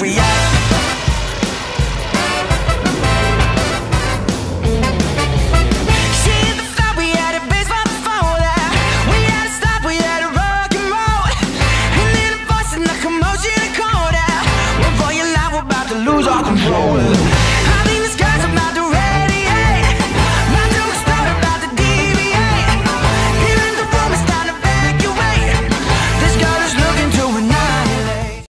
we are.